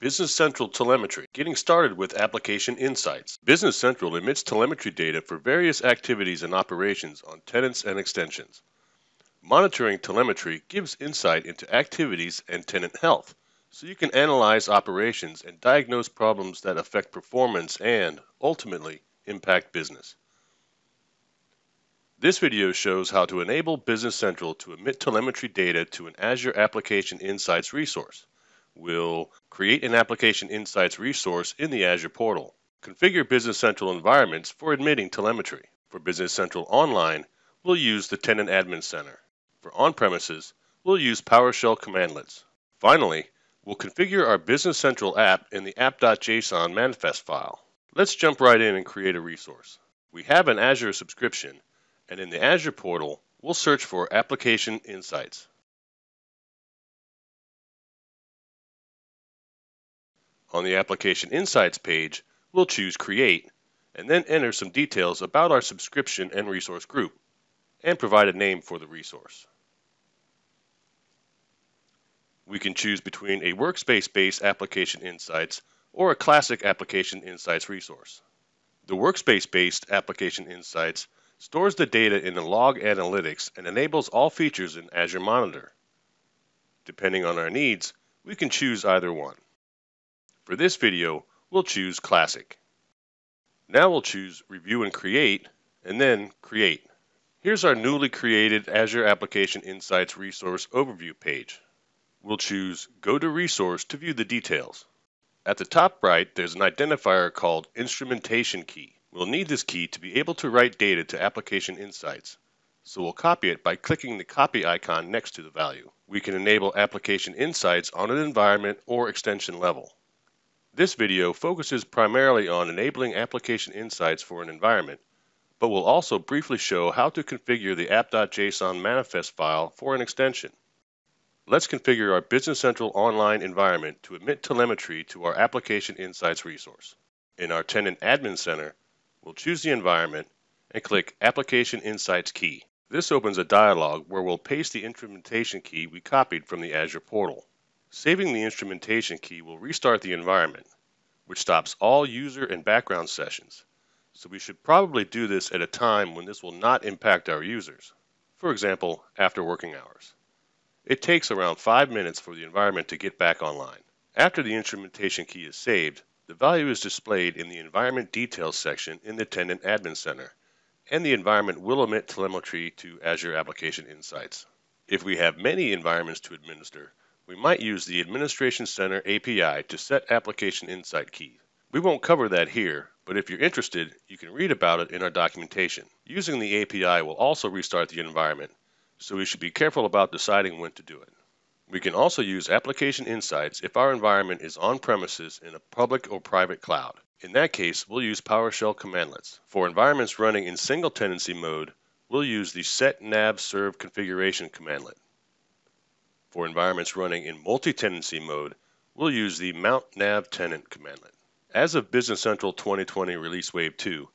Business Central Telemetry, getting started with application insights. Business Central emits telemetry data for various activities and operations on tenants and extensions. Monitoring telemetry gives insight into activities and tenant health, so you can analyze operations and diagnose problems that affect performance and, ultimately, impact business. This video shows how to enable Business Central to emit telemetry data to an Azure Application Insights resource. We'll create an Application Insights resource in the Azure portal. Configure Business Central environments for admitting telemetry. For Business Central Online, we'll use the Tenant Admin Center. For on-premises, we'll use PowerShell commandlets. Finally, we'll configure our Business Central app in the app.json manifest file. Let's jump right in and create a resource. We have an Azure subscription, and in the Azure portal, we'll search for Application Insights. On the Application Insights page, we'll choose Create and then enter some details about our subscription and resource group and provide a name for the resource. We can choose between a workspace-based Application Insights or a classic Application Insights resource. The workspace-based Application Insights stores the data in the log analytics and enables all features in Azure Monitor. Depending on our needs, we can choose either one. For this video, we'll choose Classic. Now we'll choose Review and Create, and then Create. Here's our newly created Azure Application Insights Resource Overview page. We'll choose Go to Resource to view the details. At the top right, there's an identifier called Instrumentation Key. We'll need this key to be able to write data to Application Insights, so we'll copy it by clicking the copy icon next to the value. We can enable Application Insights on an environment or extension level. This video focuses primarily on enabling application insights for an environment, but will also briefly show how to configure the app.json manifest file for an extension. Let's configure our Business Central Online environment to emit telemetry to our Application Insights resource. In our Tenant Admin Center, we'll choose the environment and click Application Insights Key. This opens a dialog where we'll paste the instrumentation key we copied from the Azure portal. Saving the instrumentation key will restart the environment, which stops all user and background sessions. So we should probably do this at a time when this will not impact our users, for example, after working hours. It takes around 5 minutes for the environment to get back online. After the instrumentation key is saved, the value is displayed in the Environment Details section in the Tenant Admin Center, and the environment will emit telemetry to Azure Application Insights. If we have many environments to administer, we might use the Administration Center API to set application insight keys. We won't cover that here, but if you're interested, you can read about it in our documentation. Using the API will also restart the environment, so we should be careful about deciding when to do it. We can also use Application Insights if our environment is on premises in a public or private cloud. In that case, we'll use PowerShell commandlets. For environments running in single tenancy mode, we'll use the set nav server configuration commandlet. For environments running in multi-tenancy mode, we'll use the mount nav tenant commandlet. As of Business Central 2020 Release Wave 2,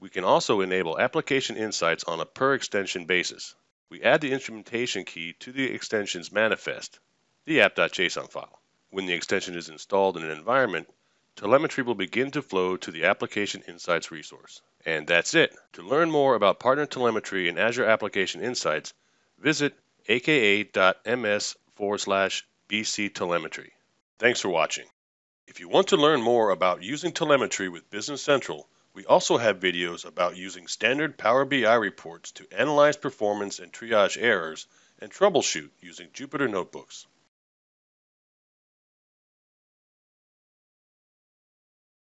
we can also enable application insights on a per extension basis. We add the instrumentation key to the extension's manifest, the app.json file. When the extension is installed in an environment, telemetry will begin to flow to the Application Insights resource. And that's it. To learn more about partner telemetry and Azure Application Insights, visit aka.ms forward slash BC telemetry. Thanks for watching. If you want to learn more about using telemetry with Business Central, we also have videos about using standard Power BI reports to analyze performance and triage errors and troubleshoot using Jupyter Notebooks.